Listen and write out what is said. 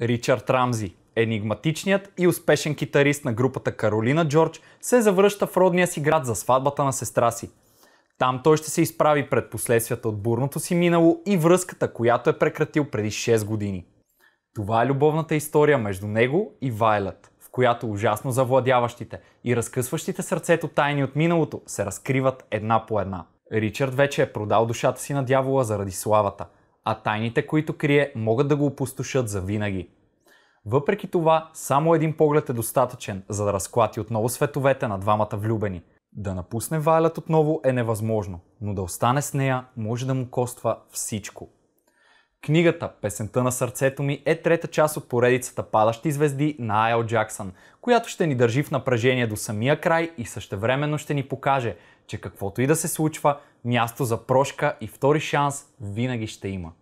Ричард Рамзи, енигматичният и успешен китарист на групата Каролина Джордж, се завръща в родния си град за сватбата на сестра си. Там той ще се изправи пред последствията от бурното си минало и връзката, която е прекратил преди 6 години. Това е любовната история между него и Вайлет, в която ужасно завладяващите и разкъсващите сърцето тайни от миналото се разкриват една по една. Ричард вече е продал душата си на дявола заради славата – а тайните, които крие, могат да го опустошат за винаги. Въпреки това, само един поглед е достатъчен, за да разклати отново световете на двамата влюбени. Да напусне Вайлет отново е невъзможно, но да остане с нея може да му коства всичко. Книгата «Песента на сърцето ми» е трета част от поредицата Падащи звезди на Айл Джаксън, която ще ни държи в напрежение до самия край и същевременно ще ни покаже, че каквото и да се случва, място за прошка и втори шанс винаги ще има.